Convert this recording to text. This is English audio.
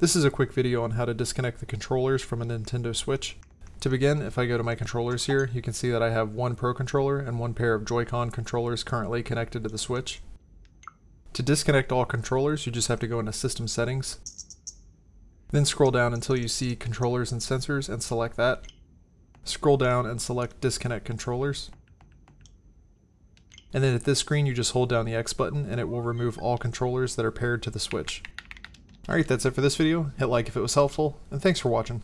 This is a quick video on how to disconnect the controllers from a Nintendo Switch. To begin, if I go to my controllers here, you can see that I have one Pro controller and one pair of Joy-Con controllers currently connected to the Switch. To disconnect all controllers, you just have to go into System Settings, then scroll down until you see Controllers and Sensors and select that. Scroll down and select Disconnect Controllers. And then at this screen, you just hold down the X button and it will remove all controllers that are paired to the Switch. Alright, that's it for this video. Hit like if it was helpful, and thanks for watching.